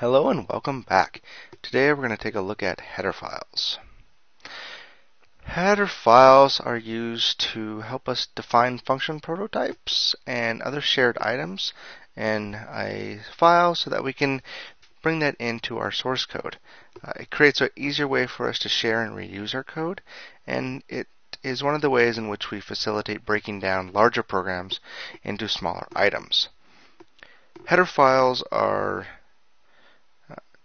Hello and welcome back. Today we're going to take a look at header files. Header files are used to help us define function prototypes and other shared items in a file so that we can bring that into our source code. Uh, it creates an easier way for us to share and reuse our code and it is one of the ways in which we facilitate breaking down larger programs into smaller items. Header files are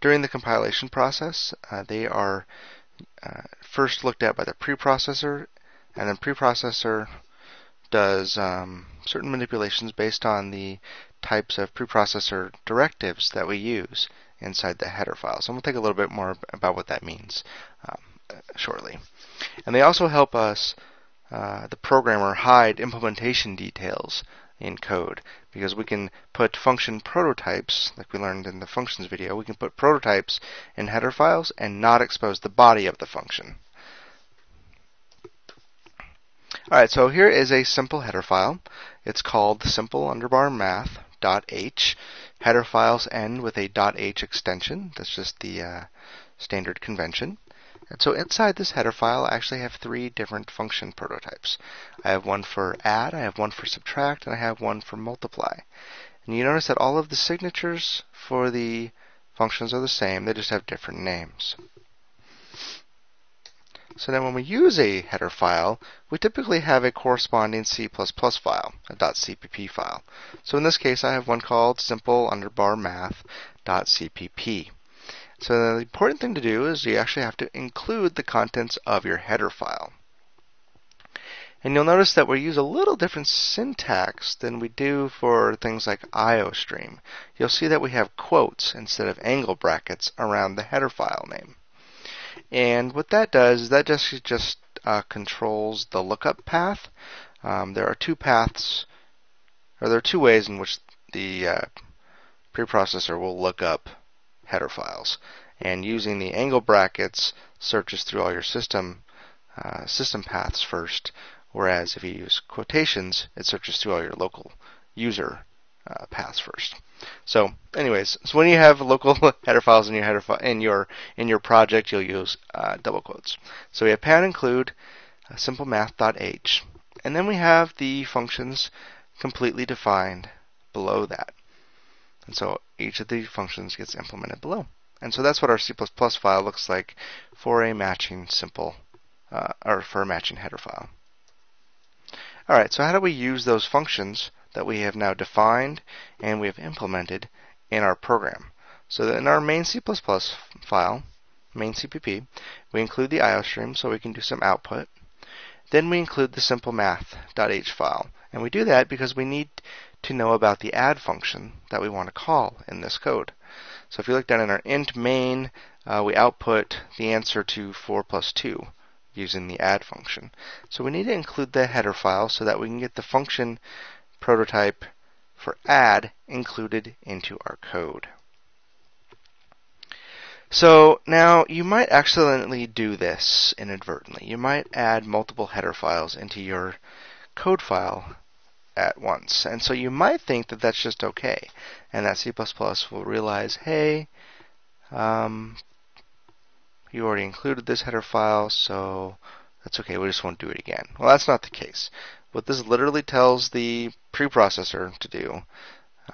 during the compilation process, uh, they are uh, first looked at by the preprocessor, and then preprocessor does um, certain manipulations based on the types of preprocessor directives that we use inside the header file. So I'm going to take a little bit more about what that means um, shortly. And they also help us, uh, the programmer, hide implementation details in code because we can put function prototypes, like we learned in the functions video, we can put prototypes in header files and not expose the body of the function. Alright, so here is a simple header file. It's called simple underbar math.h. Header files end with a dot .h extension. That's just the uh, standard convention. And so inside this header file, I actually have three different function prototypes. I have one for add, I have one for subtract, and I have one for multiply. And you notice that all of the signatures for the functions are the same, they just have different names. So now when we use a header file, we typically have a corresponding C++ file, a .cpp file. So in this case, I have one called simple underbar. So the important thing to do is you actually have to include the contents of your header file. And you'll notice that we use a little different syntax than we do for things like IOStream. You'll see that we have quotes instead of angle brackets around the header file name. And what that does is that just, just uh, controls the lookup path. Um, there are two paths, or there are two ways in which the uh, preprocessor will look up header files. And using the angle brackets searches through all your system uh, system paths first, whereas if you use quotations, it searches through all your local user uh, paths first. So, anyways, so when you have local header files in your header in your in your project, you'll use uh, double quotes. So we have pound include uh, simple math.h, and then we have the functions completely defined below that. And so each of the functions gets implemented below. And so that's what our C++ file looks like for a matching simple, uh, or for a matching header file. Alright, so how do we use those functions that we have now defined and we have implemented in our program? So in our main C++ file, main CPP, we include the IOStream so we can do some output. Then we include the simple math.h file. And we do that because we need to know about the add function that we want to call in this code. So if you look down in our int main, uh, we output the answer to 4 plus 2 using the add function. So we need to include the header file so that we can get the function prototype for add included into our code. So now you might accidentally do this inadvertently. You might add multiple header files into your code file at once. And so you might think that that's just okay, and that C++ will realize, hey, um, you already included this header file, so that's okay, we just won't do it again. Well, that's not the case. What this literally tells the preprocessor to do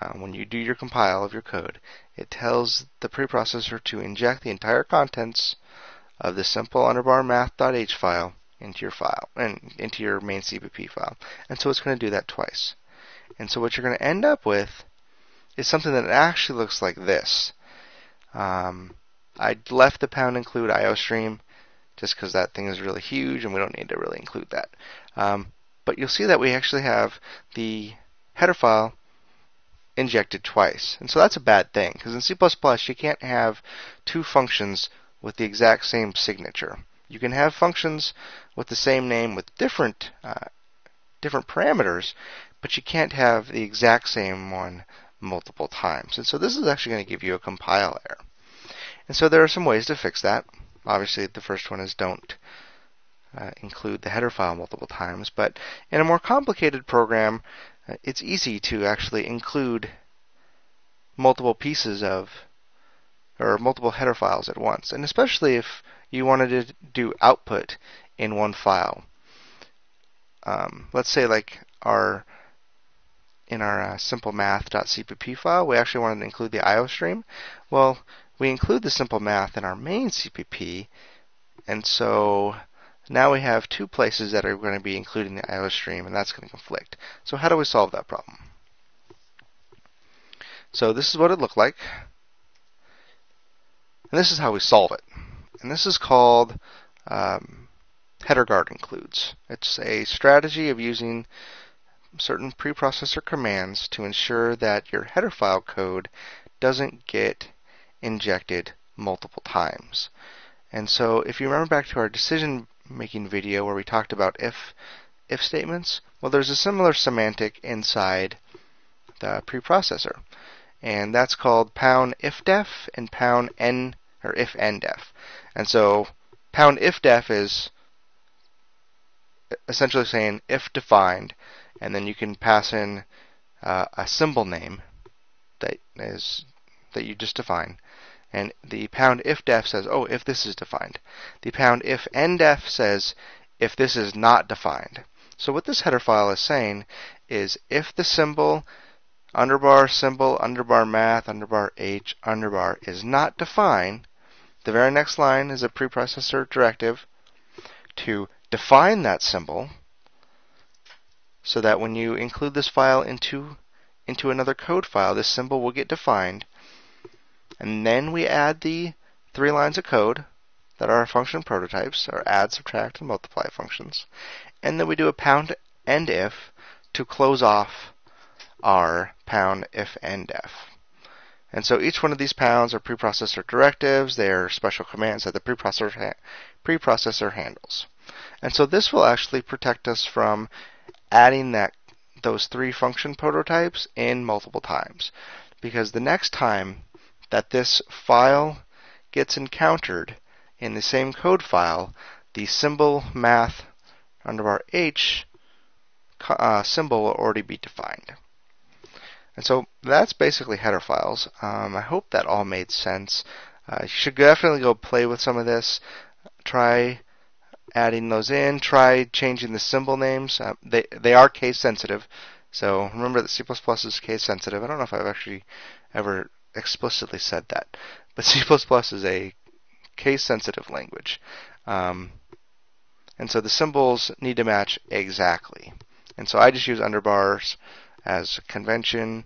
uh, when you do your compile of your code, it tells the preprocessor to inject the entire contents of the simple underbar math.h file into your file and into your main CPP file. And so it's going to do that twice. And so what you're going to end up with is something that actually looks like this. Um, I left the pound include IOStream just because that thing is really huge and we don't need to really include that. Um, but you'll see that we actually have the header file injected twice. And so that's a bad thing because in C++ you can't have two functions with the exact same signature. You can have functions with the same name with different uh, different parameters, but you can't have the exact same one multiple times. And so this is actually going to give you a compile error. And so there are some ways to fix that. Obviously, the first one is don't uh, include the header file multiple times. But in a more complicated program, uh, it's easy to actually include multiple pieces of or multiple header files at once, and especially if you wanted to do output in one file. Um, let's say like our in our uh, simple math.cpp file, we actually wanted to include the IO stream. Well, we include the simple math in our main CPP, and so now we have two places that are going to be including the IO stream, and that's going to conflict. So how do we solve that problem? So this is what it looked like. And this is how we solve it. And this is called um, header guard includes. It's a strategy of using certain preprocessor commands to ensure that your header file code doesn't get injected multiple times. And so if you remember back to our decision making video where we talked about if if statements, well there's a similar semantic inside the preprocessor. And that's called pound if def and pound n or if n def. And so pound if def is essentially saying if defined and then you can pass in uh, a symbol name that is that you just define. And the pound if def says, oh, if this is defined. The pound if ndef says, if this is not defined. So what this header file is saying is if the symbol underbar symbol underbar math underbar h underbar is not defined, the very next line is a preprocessor directive to define that symbol so that when you include this file into into another code file, this symbol will get defined. And then we add the three lines of code that are our function prototypes, our add, subtract, and multiply functions. And then we do a pound end if to close off our pound if end if. And so each one of these pounds are preprocessor directives. They are special commands that the preprocessor, ha preprocessor handles. And so this will actually protect us from adding that those three function prototypes in multiple times. Because the next time that this file gets encountered in the same code file, the symbol math underbar h uh, symbol will already be defined. And so that's basically header files. Um, I hope that all made sense. Uh, you should definitely go play with some of this. Try adding those in. Try changing the symbol names. Uh, they they are case sensitive, so remember that C++ is case sensitive. I don't know if I've actually ever explicitly said that, but C++ is a case sensitive language, um, and so the symbols need to match exactly. And so I just use underbars as a convention.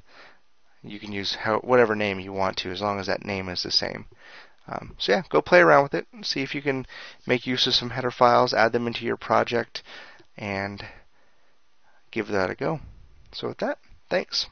You can use how, whatever name you want to, as long as that name is the same. Um, so yeah, go play around with it. See if you can make use of some header files, add them into your project, and give that a go. So with that, thanks.